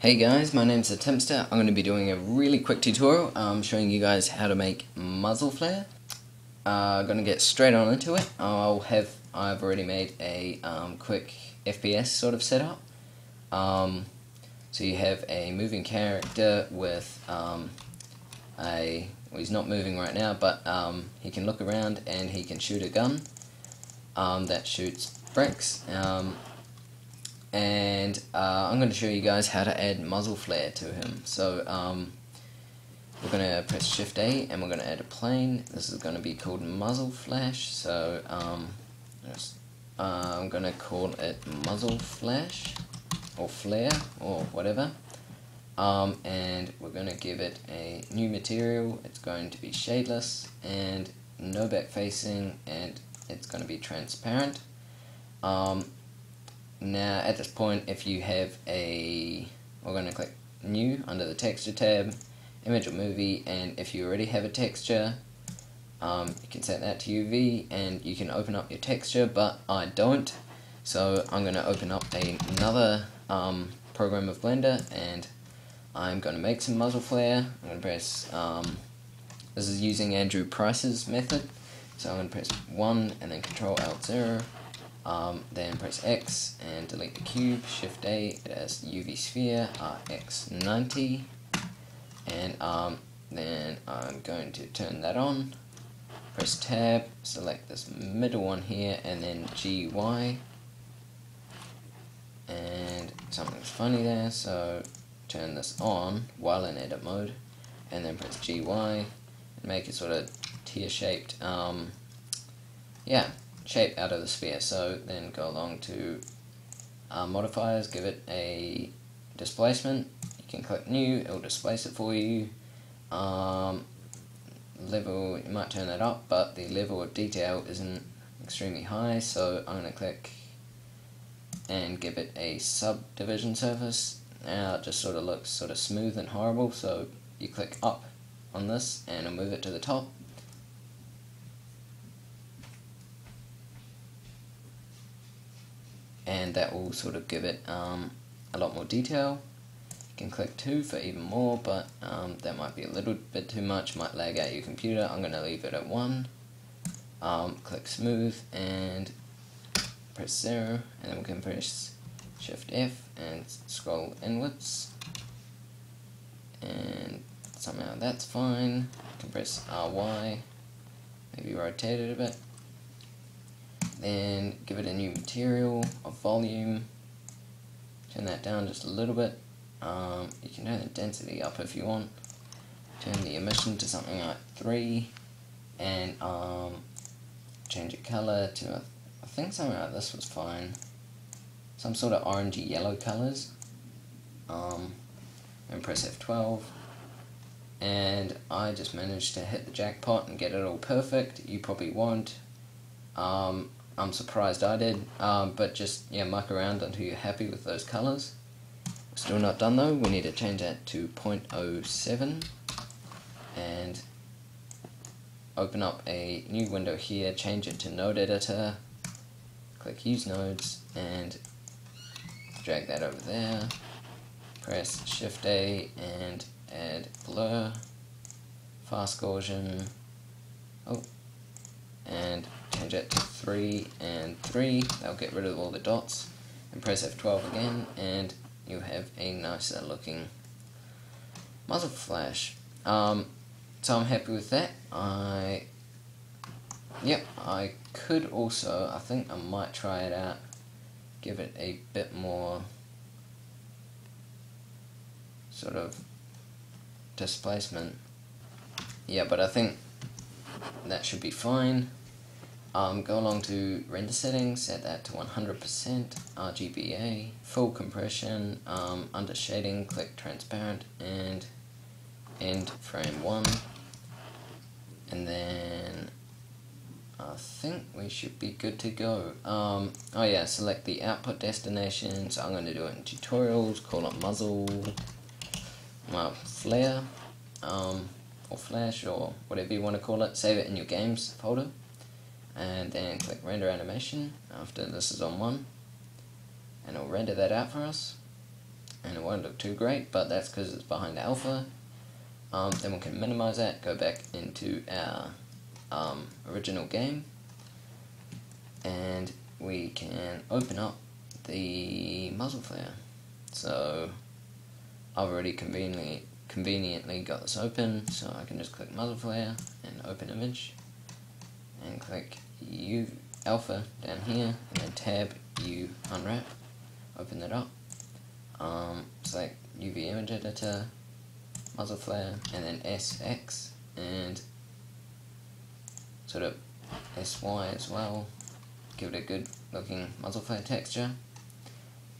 Hey guys, my name's the Timster. I'm going to be doing a really quick tutorial um, showing you guys how to make muzzle flare. I'm uh, going to get straight on into it. I'll have I've already made a um, quick FPS sort of setup. Um, so you have a moving character with um, a well, he's not moving right now, but um, he can look around and he can shoot a gun um, that shoots bricks and uh, I'm going to show you guys how to add muzzle flare to him. So um, we're going to press Shift A and we're going to add a plane. This is going to be called muzzle flash. So um, uh, I'm going to call it muzzle flash or flare or whatever. Um, and we're going to give it a new material. It's going to be shadeless and no back facing and it's going to be transparent. Um, now at this point if you have a, we're going to click new under the texture tab, image or movie and if you already have a texture um, you can set that to UV and you can open up your texture but I don't. So I'm going to open up another um, program of Blender and I'm going to make some muzzle flare. I'm going to press, um, this is using Andrew Price's method. So I'm going to press 1 and then Control Alt 0 um, then press X and delete the cube, Shift A, it has UV sphere, RX90, and um, then I'm going to turn that on, press tab, select this middle one here, and then GY, and something's funny there, so turn this on while in edit mode, and then press GY, and make it sort of tear-shaped, um, yeah, shape out of the sphere. So then go along to uh, modifiers, give it a displacement. You can click new, it will displace it for you. Um, level, you might turn that up, but the level of detail isn't extremely high, so I'm going to click and give it a subdivision surface. Now it just sort of looks sort of smooth and horrible, so you click up on this and it'll move it to the top and that will sort of give it um, a lot more detail. You can click 2 for even more, but um, that might be a little bit too much, might lag out your computer. I'm going to leave it at 1. Um, click smooth and press 0, and then we can press Shift F and scroll inwards. And somehow that's fine. You can press RY, maybe rotate it a bit then give it a new material, a volume, turn that down just a little bit, um, you can turn the density up if you want, turn the emission to something like 3, and um, change the color to, I think something like this was fine, some sort of orangey yellow colors, um, and press F12, and I just managed to hit the jackpot and get it all perfect, you probably won't, um, I'm surprised I did, um, but just yeah, muck around until you're happy with those colors. Still not done though, we need to change that to 0.07 and open up a new window here, change it to node editor, click use nodes and drag that over there, press shift A and add blur, fast Gaussian, oh, and change it to 3 and 3, that'll get rid of all the dots, and press F12 again, and you have a nicer looking muzzle flash. Um, so I'm happy with that. I, yep, I could also, I think I might try it out, give it a bit more sort of displacement. Yeah, but I think that should be fine. Um, go along to render settings, set that to 100%, RGBA, full compression, um, under shading, click transparent, and end frame 1. And then I think we should be good to go. Um, oh yeah, select the output destination, so I'm going to do it in tutorials, call it muzzle, well, flare, um, or flash, or whatever you want to call it, save it in your games folder and then click render animation after this is on 1 and it'll render that out for us and it won't look too great, but that's because it's behind alpha. Um, then we can minimize that, go back into our um, original game, and we can open up the muzzle flare. So I've already conveniently conveniently got this open, so I can just click flare and open image, and click U alpha down here, and then tab U unwrap, open that up, um, select UV image editor, muzzle flare, and then SX, and sort of SY as well, give it a good looking muzzle flare texture.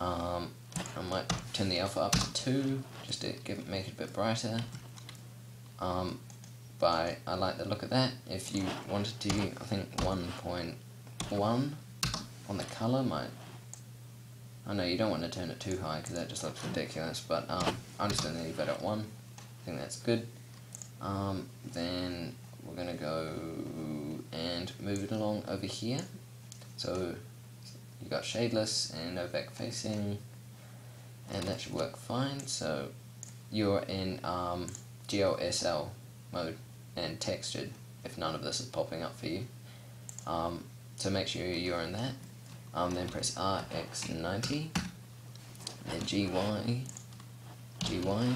Um, I might turn the alpha up to 2 just to give make it a bit brighter. Um, but I like the look of that. If you wanted to, I think 1.1 on the color might. I know you don't want to turn it too high because that just looks ridiculous, but um, I'm just going to leave it at 1. I think that's good. Um, then we're going to go and move it along over here. So you got shadeless and no back facing and that should work fine. So you're in um, GLSL mode and textured if none of this is popping up for you. Um, so make sure you're in that. Um, then press RX90 then GY GY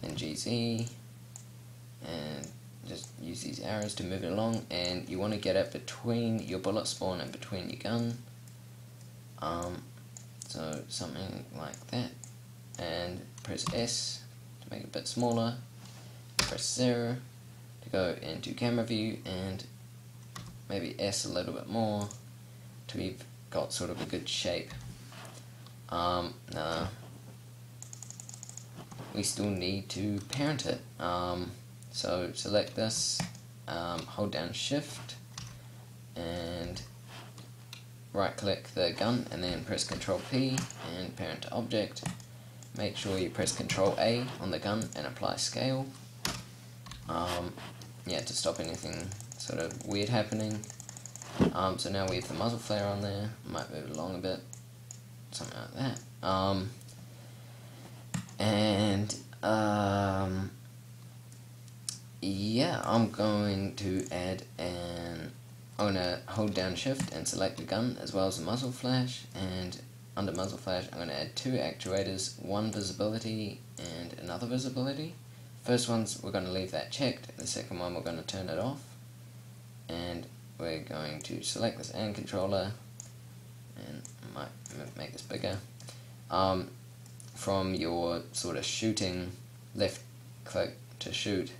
then GZ and just use these arrows to move it along. And you want to get it between your bullet spawn and between your gun. Um, so something like that. And press S to make it a bit smaller. Press 0 to go into camera view and maybe S a little bit more to we've got sort of a good shape. Um, we still need to parent it. Um, so select this um, hold down shift and right click the gun and then press Control P and parent object. Make sure you press Control A on the gun and apply scale. Um, yeah, to stop anything sort of weird happening. Um, so now we have the muzzle flare on there. Might move along a bit, something like that. Um, and um, yeah, I'm going to add an I'm going to hold down shift and select the gun as well as the muzzle flash. And under muzzle flash I'm going to add two actuators, one visibility and another visibility. First one's we're going to leave that checked, the second one we're going to turn it off. And we're going to select this AND controller and I might make this bigger. Um, from your sort of shooting left click to shoot,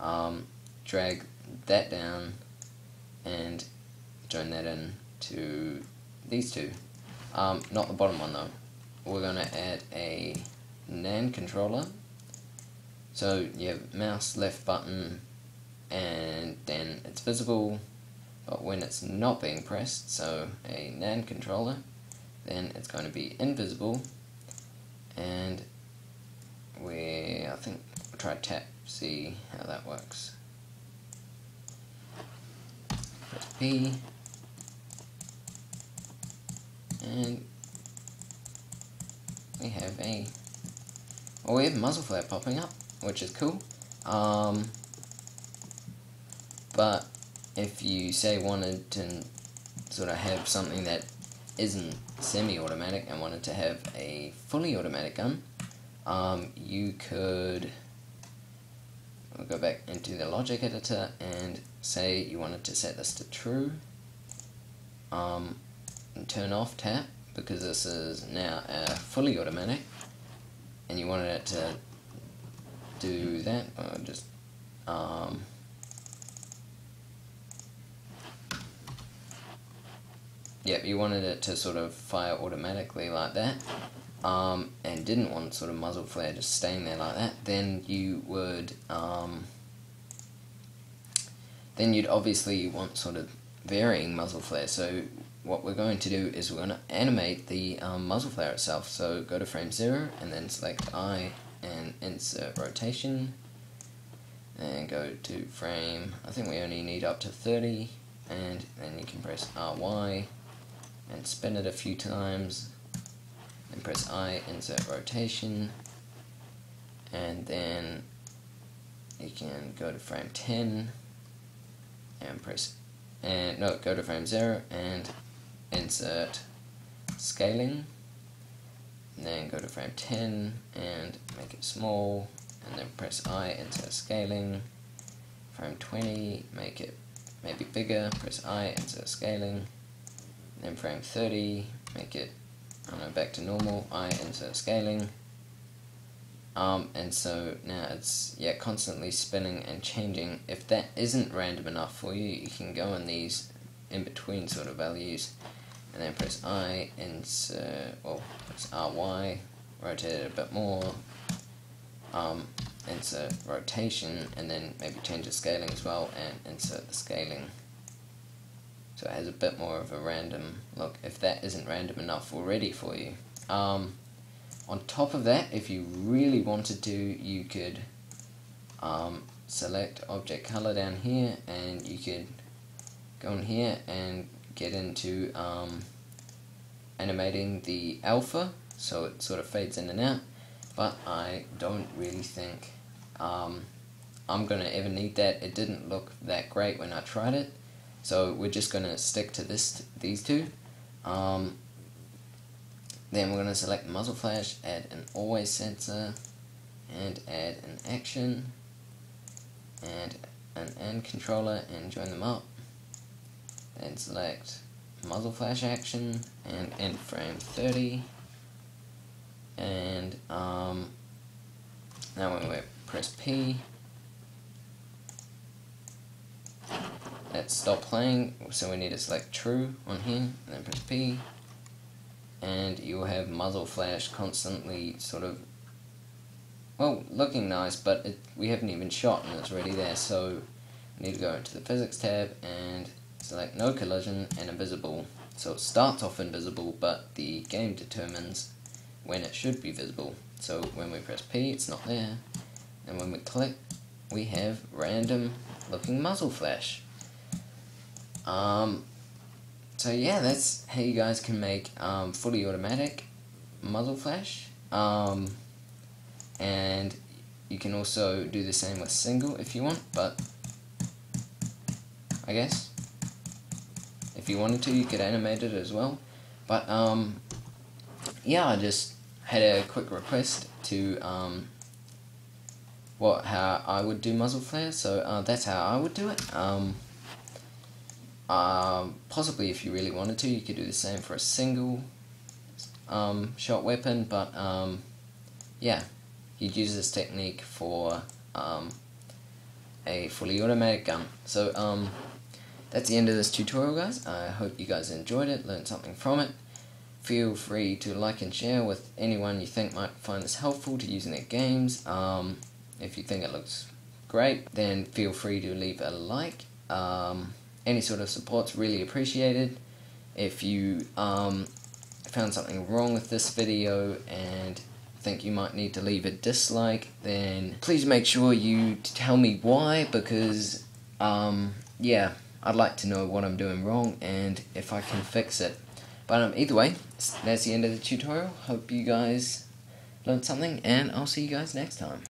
um, drag that down and join that in to these two. Um, not the bottom one though. We're going to add a NAND controller. So you have mouse left button and then it's visible but when it's not being pressed, so a NAND controller, then it's going to be invisible and we I think we'll try tap see how that works. P. And we have a. Well we have muzzle flare popping up which is cool. Um, but if you say wanted to sort of have something that isn't semi-automatic and wanted to have a fully automatic gun um, you could we'll go back into the logic editor and say you wanted to set this to true. Um, and turn off tap because this is now a fully automatic. And you wanted it to do that just um, yep you wanted it to sort of fire automatically like that um, and didn't want sort of muzzle flare just staying there like that then you would um, then you'd obviously want sort of varying muzzle flare. So what we're going to do is we're going to animate the um, muzzle flare itself. So go to frame 0 and then select I and insert rotation and go to frame, I think we only need up to 30 and then you can press RY and spin it a few times. Then press I, insert rotation, and then you can go to frame 10 and press and no go to frame 0 and insert scaling. And then go to frame 10 and make it small. And then press I insert scaling. Frame 20 make it maybe bigger. Press I insert scaling then frame 30 make it I don't know back to normal I insert scaling. Um, and so now it's yeah constantly spinning and changing. If that isn't random enough for you you can go in these in between sort of values and then press I insert well press RY rotate it a bit more um, insert rotation and then maybe change the scaling as well and insert the scaling so it has a bit more of a random look if that isn't random enough already for you. Um, on top of that, if you really wanted to, you could um, select object color down here and you could go in here and get into um, animating the alpha so it sort of fades in and out. But I don't really think um, I'm gonna ever need that. It didn't look that great when I tried it so we're just gonna stick to this these two um, then we're going to select muzzle flash, add an always sensor, and add an action, and an AND controller, and join them up. Then select muzzle flash action, and end frame 30. And um, now when we press P, let's stop playing, so we need to select true on here, and then press P, and you'll have muzzle flash constantly sort of well looking nice but it, we haven't even shot and it's already there. So we need to go into the physics tab and select no collision and invisible. So it starts off invisible but the game determines when it should be visible. So when we press P it's not there. And when we click we have random looking muzzle flash um, so yeah, that's how you guys can make um, fully automatic muzzle flash. Um, and you can also do the same with single if you want, but I guess if you wanted to, you could animate it as well. But um, yeah, I just had a quick request to um, what how I would do muzzle flare, so uh, that's how I would do it. Um, um, possibly if you really wanted to, you could do the same for a single um, shot weapon, but um, yeah, you'd use this technique for um, a fully automatic gun. So um, that's the end of this tutorial guys. I hope you guys enjoyed it, learned something from it. Feel free to like and share with anyone you think might find this helpful to use in their games. Um, if you think it looks great, then feel free to leave a like. Any sort of support's really appreciated. If you um, found something wrong with this video and think you might need to leave a dislike, then please make sure you tell me why, because, um, yeah, I'd like to know what I'm doing wrong and if I can fix it. But um, either way, that's the end of the tutorial. Hope you guys learned something, and I'll see you guys next time.